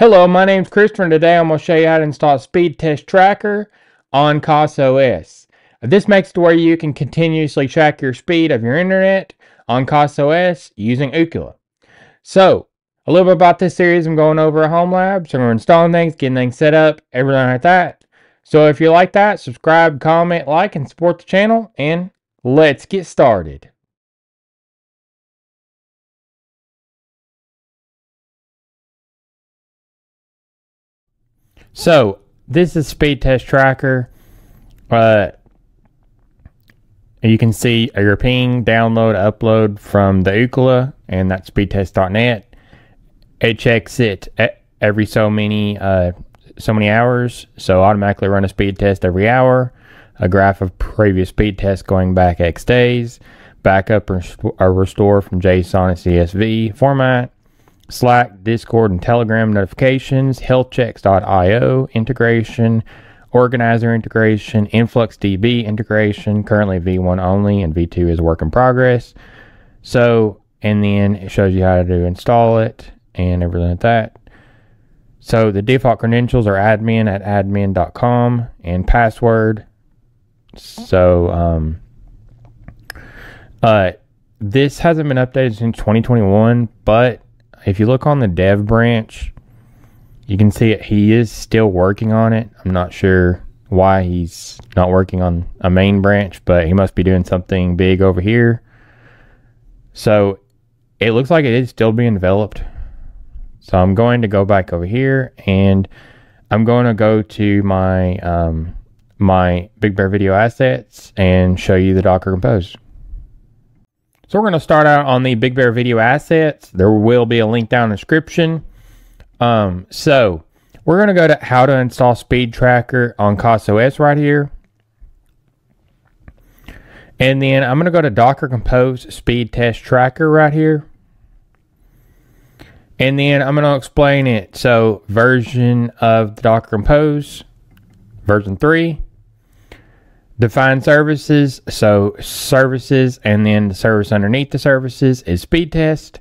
Hello, my name's Christopher and today I'm going to show you how to install Speed Test Tracker on CasaOS This makes it where you can continuously track your speed of your internet on CasaOS using Ookla. So, a little bit about this series, I'm going over a home lab, so we're installing things, getting things set up, everything like that. So if you like that, subscribe, comment, like, and support the channel, and let's get started. So this is speed test tracker. Uh, you can see your ping, download, upload from the Ookla, and that's speedtest.net. It checks it every so many uh, so many hours, so automatically run a speed test every hour. A graph of previous speed tests going back X days. Backup or restore from JSON and CSV format. Slack, Discord, and Telegram notifications, healthchecks.io integration, Organizr integration, InfluxDB integration, currently V1 only, and V2 is work in progress. So, and then it shows you how to install it and everything like that. So the default credentials are admin at admin.com and password. So, um, uh, this hasn't been updated since 2021, but if you look on the dev branch, you can see it, he is still working on it. I'm not sure why he's not working on a main branch, but he must be doing something big over here. So it looks like it is still being developed. So I'm going to go back over here and I'm going to go to my um, my Big Bear video assets and show you the Docker Compose. So we're going to start out on the Big Bear video assets. There will be a link down in the description. Um, so we're going to go to how to install speed tracker on CasaOS right here. And then I'm going to go to Docker Compose speed test tracker right here. And then I'm going to explain it. So version of the Docker Compose, version 3 define services. So services and then the service underneath the services is speed test.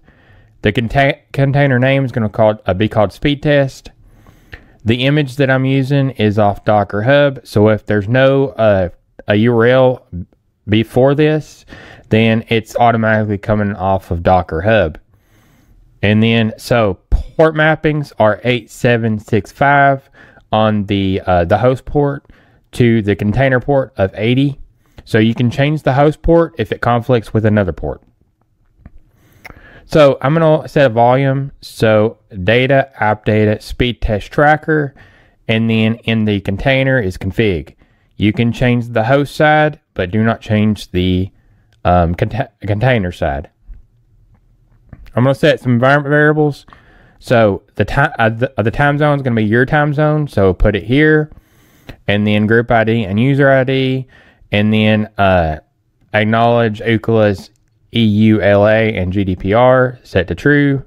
The conta- container name is going to uh, be called speed test. The image that I'm using is off Docker Hub. So if there's no uh, a URL before this, then it's automatically coming off of Docker Hub. And then so port mappings are 8765 on the uh, the host port to the container port of 80. So you can change the host port if it conflicts with another port. So I'm going to set a volume. So data, app data, speed test tracker, and then in the container is config. You can change the host side, but do not change the um, cont- container side. I'm going to set some environment variables. So the time uh, the, uh, the time zone is going to be your time zone. So put it here and then group ID and user ID, and then uh, acknowledge Ookla's EULA and GDPR set to true.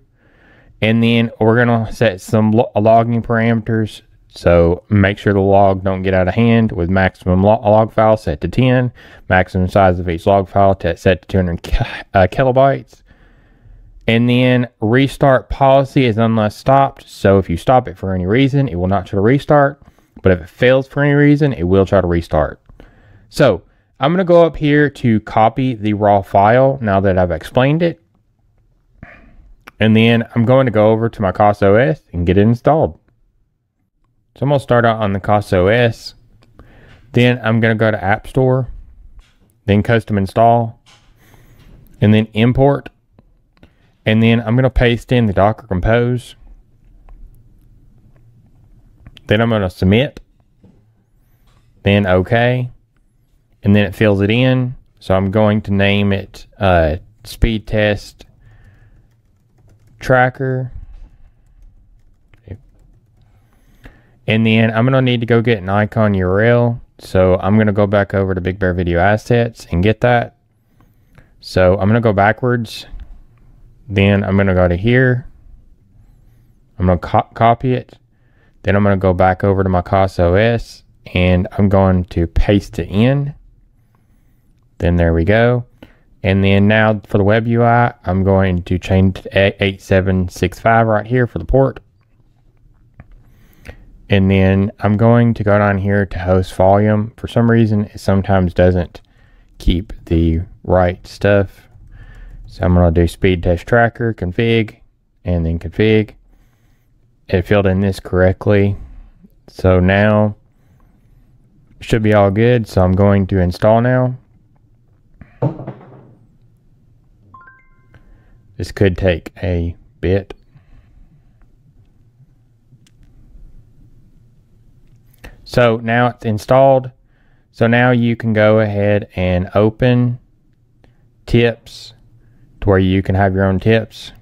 And then we're going to set some lo- logging parameters. So make sure the log don't get out of hand with maximum lo- log file set to 10, maximum size of each log file set to 200 ki- uh, kilobytes. And then restart policy is unless stopped. So if you stop it for any reason, it will not try to restart. But if it fails for any reason, it will try to restart. So I'm going to go up here to copy the raw file now that I've explained it. And then I'm going to go over to my CasaOS and get it installed. So I'm going to start out on the Casa. OS. Then I'm going to go to App Store, then Custom Install, and then Import. And then I'm going to paste in the Docker Compose. Then I'm going to submit. Then OK. And then it fills it in. So I'm going to name it uh, speed test tracker. And then I'm going to need to go get an icon URL. So I'm going to go back over to Big Bear Video Assets and get that. So I'm going to go backwards. Then I'm going to go to here. I'm going to co copy it. Then I'm going to go back over to my Casa OS and I'm going to paste it in. Then there we go. And then now for the web UI, I'm going to change to 8765 right here for the port. And then I'm going to go down here to host volume. For some reason, it sometimes doesn't keep the right stuff. So I'm going to do speed test tracker, config, and then config. It filled in this correctly. So now should be all good. So I'm going to install now. This could take a bit. So now it's installed. So now you can go ahead and open tips to where you can have your own tips.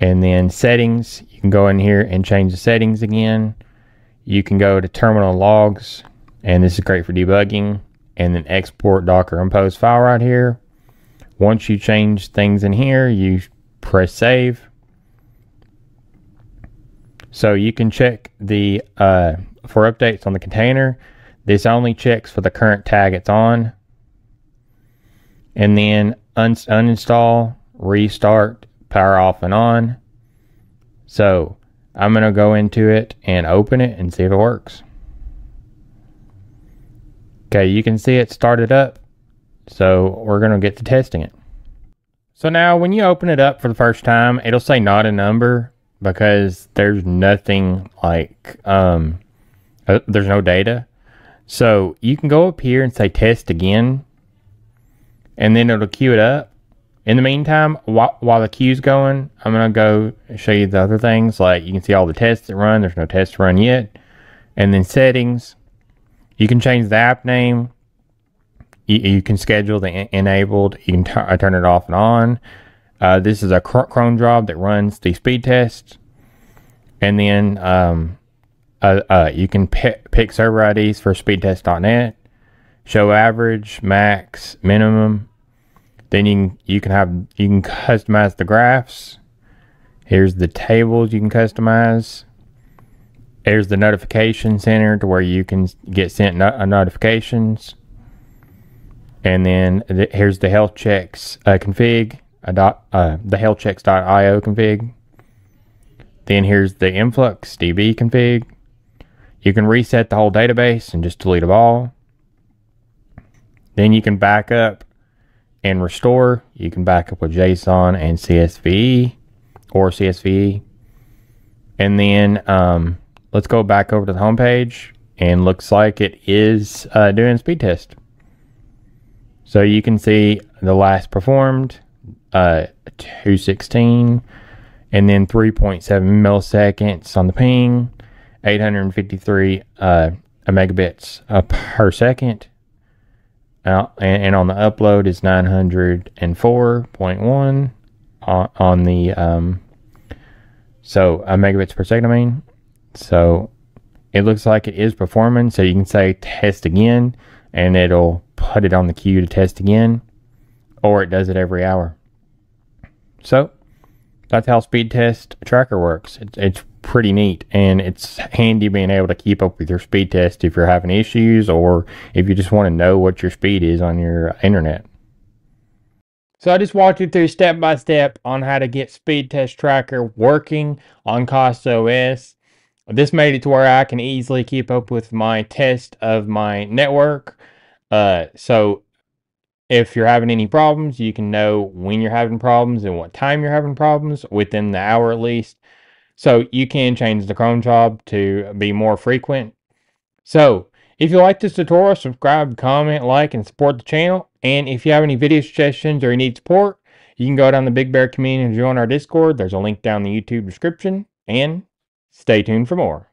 And then settings, you can go in here and change the settings again. You can go to terminal logs, and this is great for debugging. And then export Docker Compose file right here. Once you change things in here, you press save. So you can check the uh, for updates on the container. This only checks for the current tag it's on. And then un uninstall, restart, power off and on. So I'm going to go into it and open it and see if it works. Okay, you can see it started up. So we're going to get to testing it. So now when you open it up for the first time, it'll say not a number because there's nothing like, um, uh, there's no data. So you can go up here and say test again, and then it'll queue it up. In the meantime, while, while the queue's going, I'm going to go show you the other things. Like you can see all the tests that run. There's no tests run yet. And then settings. You can change the app name you, you can schedule the enabled. You can turn it off and on. Uh, this is a cron job that runs the speed test. And then um, uh, uh, you can pick server IDs for speedtest.net, show average, max, minimum. Then you can, you can have you can customize the graphs. Here's the tables you can customize. There's the notification center to where you can get sent no- uh, notifications. And then the, here's the health checks uh, config, uh, dot, uh, the healthchecks.io config. Then here's the influx DB config. You can reset the whole database and just delete them all. Then you can back up and restore. You can back up with JSON and CSV or CSV. And then um, let's go back over to the homepage and looks like it is uh, doing speed test. So you can see the last performed, uh, 216, and then 3.7 milliseconds on the ping, 853 uh, megabits uh, per second. And, on the upload is 904.1 on, on the um, so uh, megabits per second. I mean, so it looks like it is performing. So you can say test again, and it'll put it on the queue to test again, or it does it every hour. So that's how speed test tracker works. It's pretty neat and it's handy being able to keep up with your speed test if you're having issues or if you just want to know what your speed is on your internet. So I just walked you through step by step on how to get speed test tracker working on CasaOS. This made it to where I can easily keep up with my test of my network uh, so if you're having any problems, you can know when you're having problems and what time you're having problems within the hour at least. So you can change the cron job to be more frequent. So if you like this tutorial, subscribe, comment, like, and support the channel. And if you have any video suggestions or you need support, you can go down the Big Bear community and join our Discord. There's a link down in the YouTube description. And stay tuned for more.